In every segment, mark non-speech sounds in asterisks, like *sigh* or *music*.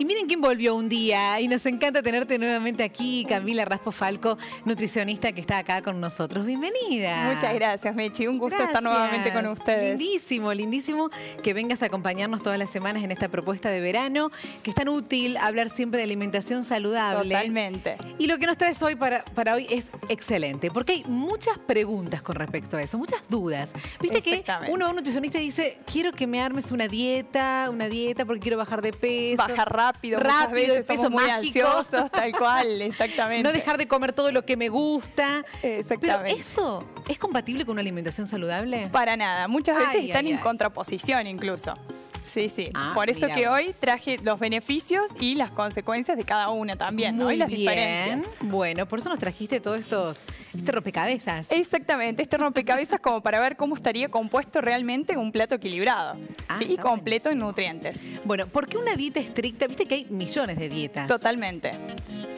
Y miren quién volvió un día y nos encanta tenerte nuevamente aquí, Camila Raspo Falco, nutricionista que está acá con nosotros. Bienvenida. Muchas gracias, Mechi. Un gusto estar nuevamente con ustedes. Lindísimo, lindísimo que vengas a acompañarnos todas las semanas en esta propuesta de verano, que es tan útil hablar siempre de alimentación saludable. Totalmente. Y lo que nos traes hoy para, para hoy es excelente, porque hay muchas preguntas con respecto a eso, muchas dudas. Viste que uno, un nutricionista dice, quiero que me armes una dieta, una dieta porque quiero bajar de peso. Bajar rápido, rápido, veces peso muy ansiosos, tal cual, *laughs* exactamente. No dejar de comer todo lo que me gusta. Exactamente. Pero eso es compatible con una alimentación saludable? Para nada, muchas veces están en contraposición incluso. Sí, sí. Ah, Por eso que hoy traje los beneficios y las consecuencias de cada una también, ¿no? Y las diferencias. Bueno, por eso nos trajiste todos estos, este rompecabezas. Exactamente, este rompecabezas como para ver cómo estaría compuesto realmente un plato equilibrado ah, y completo en nutrientes. Bueno, ¿por qué una dieta estricta? Viste que hay millones de dietas. Totalmente.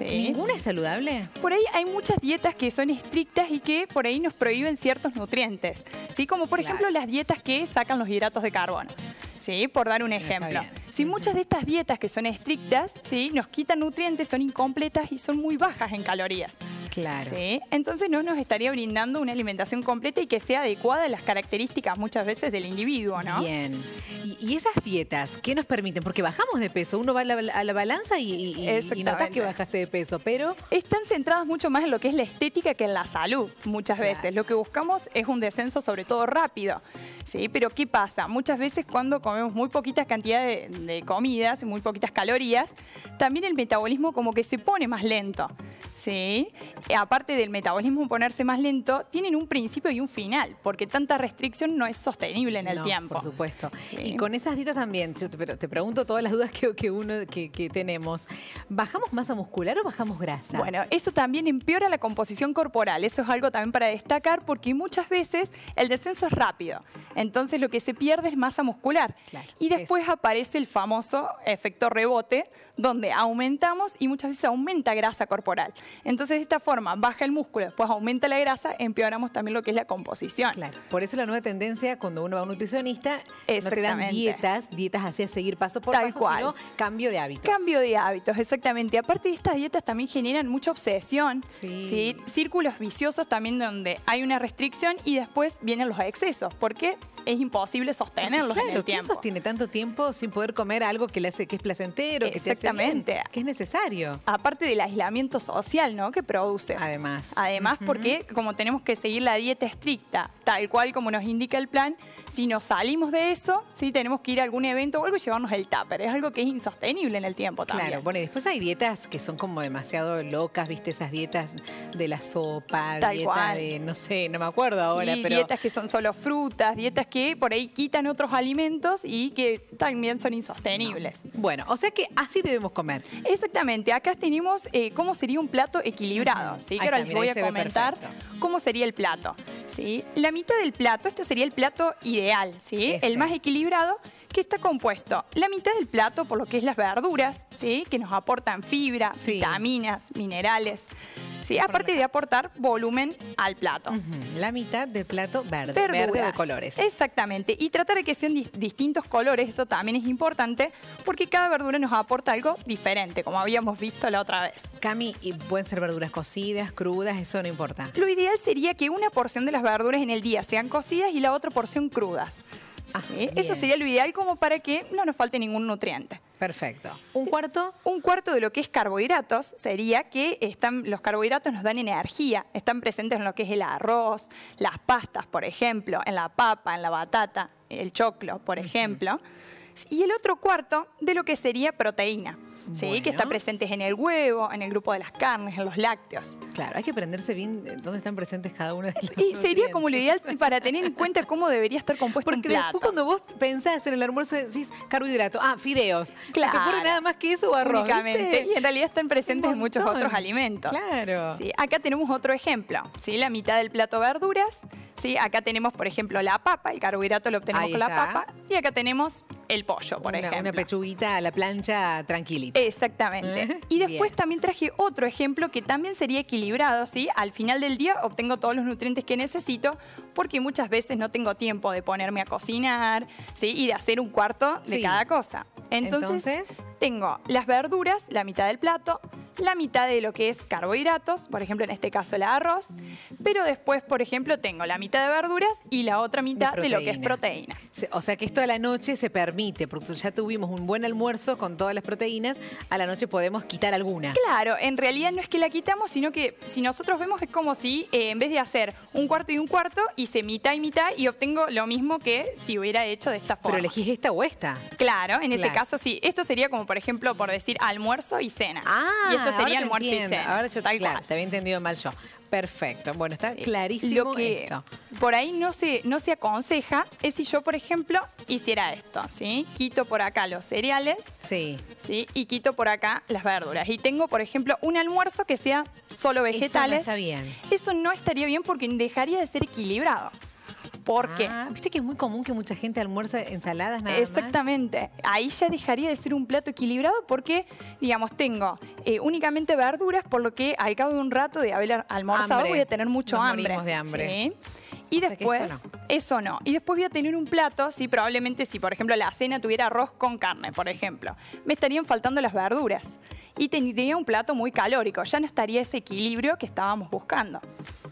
¿Ninguna es saludable? Por ahí hay muchas dietas que son estrictas y que por ahí nos prohíben ciertos nutrientes. ¿sí? Como por ejemplo las dietas que sacan los hidratos de carbono. ¿Sí? Por dar un ejemplo. Si muchas de estas dietas que son estrictas, ¿sí? Nos quitan nutrientes, son incompletas y son muy bajas en calorías. Claro. ¿Sí? Entonces no nos estaría brindando una alimentación completa y que sea adecuada a las características muchas veces del individuo, ¿no? Bien. ¿Y, esas dietas qué nos permiten? Porque bajamos de peso, uno va a la, balanza y, y, notas que bajaste de peso, pero... Están centradas mucho más en lo que es la estética que en la salud, muchas veces. Lo que buscamos es un descenso sobre todo rápido. ¿sí? Pero ¿qué pasa? Muchas veces cuando comemos muy poquitas cantidades de, de comidas, muy poquitas calorías, también el metabolismo como que se pone más lento. ¿sí? Aparte del metabolismo ponerse más lento, tienen un principio y un final, porque tanta restricción no es sostenible en el tiempo. Por supuesto. Y con esas dietas también, yo te, pregunto todas las dudas que, que uno que, tenemos. ¿Bajamos masa muscular o bajamos grasa? Bueno, eso también empeora la composición corporal. Eso es algo también para destacar, porque muchas veces el descenso es rápido. Entonces lo que se pierde es masa muscular. y después aparece el famoso efecto rebote, donde aumentamos y muchas veces aumenta grasa corporal. Entonces, de esta forma, baja el músculo, después aumenta la grasa, empeoramos también lo que es la composición. Claro. Por eso la nueva tendencia, cuando uno va a un nutricionista, no te dan dietas, dietas así a seguir paso por paso, sino cambio de hábitos. Cambio de hábitos, exactamente. Aparte de estas dietas también generan mucha obsesión, sí. círculos viciosos también donde hay una restricción y después vienen los excesos, porque es imposible sostenerlos en el tiempo. sostiene tanto tiempo sin poder comer algo que le hace que es placentero, que te hace bien, que es necesario? Aparte del aislamiento social ¿no? que produce. Además. Además, porque como tenemos que seguir la dieta estricta, tal cual como nos indica el plan, si nos salimos de eso, ¿sí? tenemos que ir a algún evento o algo y llevarnos el tupper. Es algo que es insostenible en el tiempo también. Claro, bueno, y después hay dietas que son como demasiado locas, ¿viste? Esas dietas de la sopa, dieta de, no sé, no me acuerdo ahora, pero... dietas que son solo frutas, dietas que por ahí quitan otros alimentos y que también son insostenibles. Bueno, o sea que así debemos comer. Exactamente. Acá tenemos eh, cómo sería un plato equilibrado, ¿sí? Que ahora les voy a comentar cómo sería el plato, ¿sí? La mitad del plato, este sería el plato ideal, ¿sí? El más equilibrado que está compuesto la mitad del plato por lo que es las verduras, ¿sí? que nos aportan fibra, vitaminas, minerales. ¿Sí? Aparte de aportar volumen al plato. La mitad del plato verde, verde de colores. Exactamente. Y tratar de que sean distintos colores, eso también es importante, porque cada verdura nos aporta algo diferente, como habíamos visto la otra vez. Cami, ¿y pueden ser verduras cocidas, crudas? Eso no importa. Lo ideal sería que una porción de las verduras en el día sean cocidas y la otra porción crudas. Ah, eso sería lo ideal como para que no nos falte ningún nutriente. Perfecto. ¿Un cuarto? Un cuarto de lo que es carbohidratos sería que están, los carbohidratos nos dan energía, están presentes en lo que es el arroz, las pastas, por ejemplo, en la papa, en la batata, el choclo, por ejemplo. Y el otro cuarto de lo que sería proteína. ¿Sí? que está presentes en el huevo, en el grupo de las carnes, en los lácteos. Claro, hay que aprenderse bien dónde están presentes cada uno de los Y sería como lo ideal para tener en cuenta cómo debería estar compuesto Porque un plato. después cuando vos pensás en el almuerzo decís carbohidrato, ah, fideos. Claro. ¿Te ocurre nada más que eso o arroz? Únicamente. Y en realidad están presentes en muchos otros alimentos. Claro. ¿sí? Acá tenemos otro ejemplo, ¿sí? La mitad del plato verduras, ¿sí? Acá tenemos, por ejemplo, la papa, el carbohidrato lo obtenemos con la papa. Y acá tenemos el pollo, por ejemplo. Una pechuguita a la plancha tranquilita. Exactamente. ¿Eh? Y después también traje otro ejemplo que también sería equilibrado, ¿sí? Al final del día obtengo todos los nutrientes que necesito porque muchas veces no tengo tiempo de ponerme a cocinar, ¿sí? Y de hacer un cuarto de cada cosa. Entonces, tengo las verduras, la mitad del plato, la mitad de lo que es carbohidratos, por ejemplo en este caso el arroz, pero después, por ejemplo, tengo la mitad de verduras y la otra mitad de, lo que es proteína. O sea que esto a la noche se permite, porque ya tuvimos un buen almuerzo con todas las proteínas, a la noche podemos quitar alguna. Claro, en realidad no es que la quitamos, sino que si nosotros vemos es como si eh, en vez de hacer un cuarto y un cuarto, hice mitad y mitad y obtengo lo mismo que si hubiera hecho de esta forma. Pero elegís esta o esta. Claro, en este caso sí. Esto sería como, por ejemplo, por decir almuerzo y cena. Ah, y esto sería almuerzo y cena. Ahora yo, Tal claro, te había entendido mal yo. Perfecto. Bueno, está clarísimo Lo que por ahí no se, no se aconseja es si yo, por ejemplo, hiciera esto, ¿sí? Quito por acá los cereales. Sí. ¿Sí? Y quito por acá las verduras. Y tengo, por ejemplo, un almuerzo que sea solo vegetales. Eso no está bien. Eso no estaría bien porque dejaría de ser equilibrado. Porque. Ah, Viste que es muy común que mucha gente almuerce ensaladas nada Exactamente. Ahí ya dejaría de ser un plato equilibrado porque, digamos, tengo eh, únicamente verduras, por lo que al cabo de un rato de haber almorzado voy a tener mucho hambre. de hambre. Y después, eso no. Y después voy a tener un plato, sí, probablemente si, por ejemplo, la cena tuviera arroz con carne, por ejemplo, me estarían faltando las verduras y tendría un plato muy calórico. Ya no estaría ese equilibrio que estábamos buscando.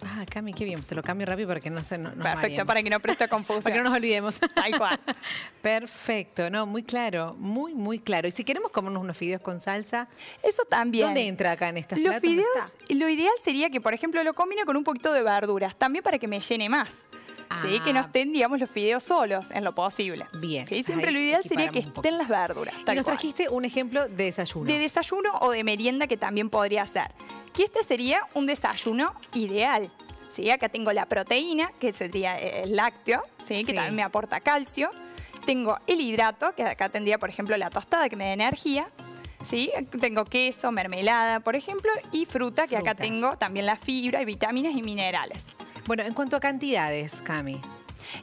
Ah, Cami, qué bien. Te lo cambio rápido para que no se no, Perfecto, para que no preste *laughs* confusión. para que no nos olvidemos. Tal cual. *laughs* Perfecto, no, muy claro, muy, muy claro. Y si queremos comernos unos fideos con salsa. Eso también. ¿Dónde entra acá en estas Los fideos, lo ideal sería que, por ejemplo, lo combine con un poquito de verduras, también para que me llene más. ¿Sí? Que no ah. estén, digamos, los fideos solos en lo posible. Bien. ¿sí? Siempre lo ideal sería que estén las verduras. y nos trajiste un ejemplo de desayuno. De desayuno o de merienda que también podría ser. Que este sería un desayuno ideal. ¿sí? Acá tengo la proteína, que sería el lácteo, ¿sí? que también me aporta calcio. Tengo el hidrato, que acá tendría, por ejemplo, la tostada, que me da energía. ¿sí? Tengo queso, mermelada, por ejemplo, y fruta, que acá tengo también la fibra y vitaminas y minerales. Bueno, en cuanto a cantidades, Cami.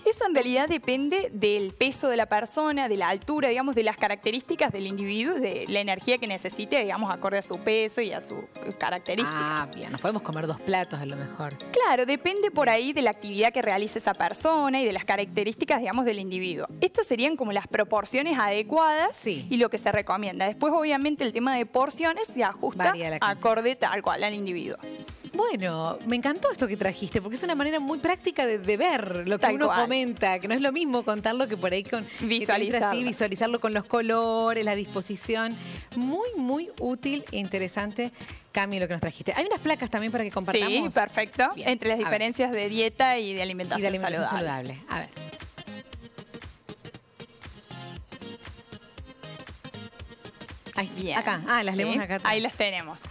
Eso en realidad depende del peso de la persona, de la altura, digamos, de las características del individuo, de la energía que necesite, digamos, acorde a su peso y a sus características. Ah, bien, nos podemos comer dos platos a lo mejor. Claro, depende por ahí de la actividad que realice esa persona y de las características, digamos, del individuo. Estos serían como las proporciones adecuadas y lo que se recomienda. Después, obviamente, el tema de porciones se ajusta acorde tal cual al individuo. Bueno, me encantó esto que trajiste, porque es una manera muy práctica de, ver lo que uno comenta, que no es lo mismo contarlo que por ahí con visualizarlo. visualizarlo con los colores, la disposición. Muy, muy útil e interesante, Cami, lo que nos trajiste. Hay unas placas también para que compartamos. Sí, perfecto. Entre las diferencias de dieta y de alimentación, y de alimentación saludable. A ver. Ahí, acá. Ah, las leemos acá. Ahí las tenemos.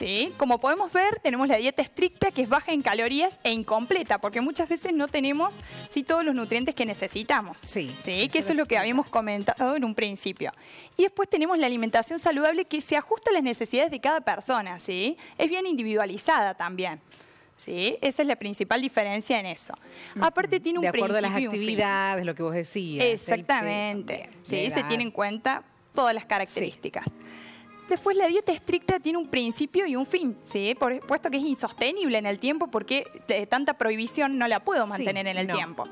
¿Sí? Como podemos ver, tenemos la dieta estricta que es baja en calorías e incompleta, porque muchas veces no tenemos ¿sí? todos los nutrientes que necesitamos. Sí. ¿sí? Que eso es lo que habíamos comentado en un principio. Y después tenemos la alimentación saludable que se ajusta a las necesidades de cada persona, ¿sí? Es bien individualizada también. ¿Sí? Esa es la principal diferencia en eso. Aparte tiene un principio. De acuerdo a las actividades, lo que vos decías. Exactamente. sí, se tiene en cuenta todas las características. Después la dieta estricta tiene un principio y un fin, ¿sí? Por, puesto que es insostenible en el tiempo porque tanta prohibición no la puedo mantener en el tiempo.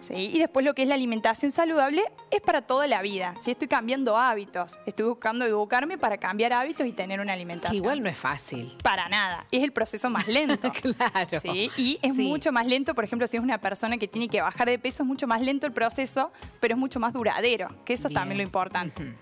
¿Sí? Y después lo que es la alimentación saludable es para toda la vida. Si estoy cambiando hábitos, estoy buscando educarme para cambiar hábitos y tener una alimentación. igual no es fácil. Para nada. Es el proceso más lento. *laughs* claro. ¿sí? Y es mucho más lento, por ejemplo, si es una persona que tiene que bajar de peso, es mucho más lento el proceso, pero es mucho más duradero, que eso es también lo importante.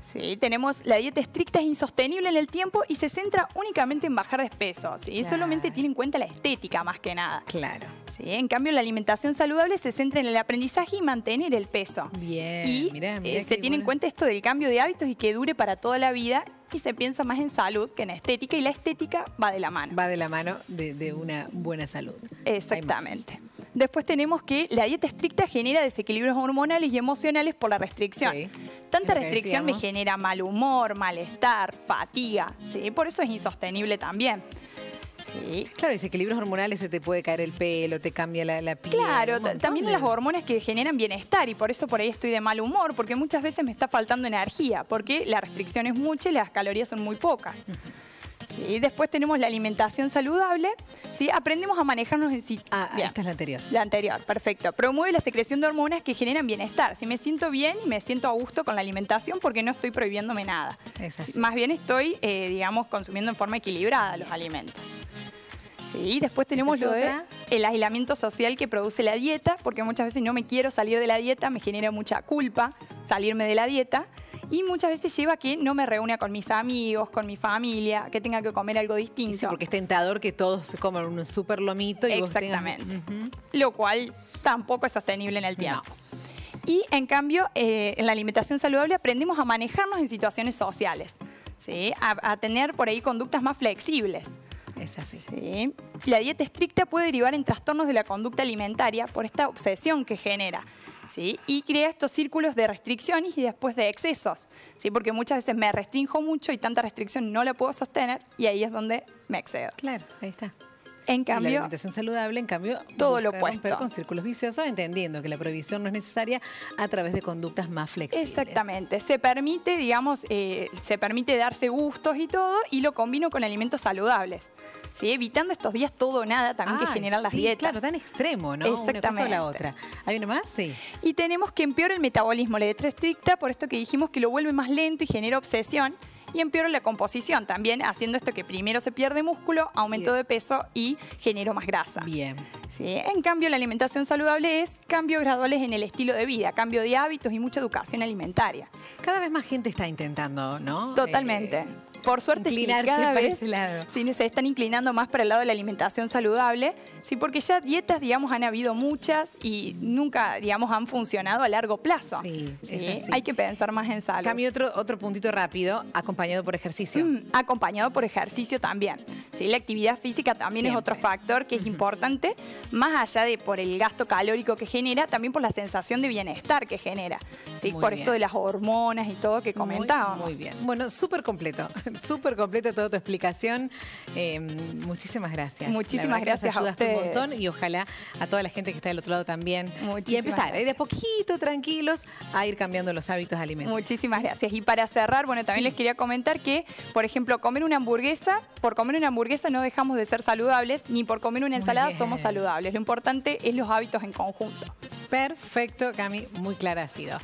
Sí, tenemos la dieta estricta es insostenible en el tiempo y se centra únicamente en bajar de peso. ¿sí? Solamente tiene en cuenta la estética más que nada. Claro. ¿sí? En cambio, la alimentación saludable se centra en el aprendizaje y mantener el peso. Bien. Y eh, se tiene en cuenta esto del cambio de hábitos y que dure para toda la vida y se piensa más en salud que en estética y la estética va de la mano. Va de la mano de, una buena salud. Exactamente. Después tenemos que la dieta estricta genera desequilibrios hormonales y emocionales por la restricción. Tanta restricción me genera mal humor, malestar, fatiga, ¿sí? Por eso es insostenible también. Sí. Claro, libros hormonales se te puede caer el pelo, te cambia la, piel. Claro, también las hormonas que generan bienestar y por eso por ahí estoy de mal humor, porque muchas veces me está faltando energía, porque la restricción es mucha y las calorías son muy pocas. Y después tenemos la alimentación saludable. ¿sí? Aprendemos a manejarnos en sí. Ah, esta es la anterior. La anterior, perfecto. Promueve la secreción de hormonas que generan bienestar. Si me siento bien y me siento a gusto con la alimentación porque no estoy prohibiéndome nada. Más bien estoy, eh, digamos, consumiendo en forma equilibrada los alimentos. Sí, después tenemos lo de el aislamiento social que produce la dieta, porque muchas veces no me quiero salir de la dieta, me genera mucha culpa salirme de la dieta y muchas veces lleva a que no me reúna con mis amigos, con mi familia, que tenga que comer algo distinto. Sí, porque es tentador que todos se coman un súper lomito y Exactamente. Lo cual tampoco es sostenible en el tiempo. Y en cambio, eh, en la alimentación saludable aprendimos a manejarnos en situaciones sociales, ¿sí? a, tener por ahí conductas más flexibles. Es así. ¿sí? La dieta estricta puede derivar en trastornos de la conducta alimentaria por esta obsesión que genera. Y crea estos círculos de restricciones y después de excesos, ¿sí? Porque muchas veces me restringo mucho y tanta restricción no la puedo sostener y ahí es donde me excedo. Claro, ahí está. En cambio, la alimentación saludable, en cambio, todo lo opuesto. con círculos viciosos, entendiendo que la prohibición no es necesaria a través de conductas más flexibles. Exactamente. Se permite, digamos, eh, se permite darse gustos y todo, y lo combino con alimentos saludables. ¿sí? evitando estos días todo o nada también que generan las dietas. Claro, tan extremo, ¿no? Exactamente. Una cosa la otra. ¿Hay una más? Sí. Y tenemos que empeora el metabolismo, la dieta estricta, por esto que dijimos que lo vuelve más lento y genera obsesión y empeora la composición, también haciendo esto que primero se pierde músculo, aumento de peso y genero más grasa. Bien. ¿Sí? En cambio, la alimentación saludable es cambios graduales en el estilo de vida, cambio de hábitos y mucha educación alimentaria. Cada vez más gente está intentando, ¿no? Totalmente. Eh, por suerte, sí, cada vez Sí, se están inclinando más para el lado de la alimentación saludable, sí, porque ya dietas, digamos, han habido muchas y nunca, digamos, han funcionado a largo plazo. Sí, hay que pensar más en salud. Cambio otro, otro puntito rápido, acompañado por ejercicio. Mm, acompañado por ejercicio también. Sí, la actividad física también es otro factor que es importante, más allá de por el gasto calórico que genera, también por la sensación de bienestar que genera. ¿sí? por esto de las hormonas y todo que comentábamos. Muy, bien. Bueno, súper completo. *laughs* Súper completa toda tu explicación. Eh, muchísimas gracias. Muchísimas gracias a ustedes. un montón y ojalá a toda la gente que está del otro lado también. y empezar ¿eh? de poquito, tranquilos, a ir cambiando los hábitos alimentarios. Muchísimas gracias. Y para cerrar, bueno, también les quería comentar que, por ejemplo, comer una hamburguesa, por comer una hamburguesa no dejamos de ser saludables, ni por comer una ensalada somos Lo importante es los hábitos en conjunto. Perfecto, Cami, muy clara ha sido.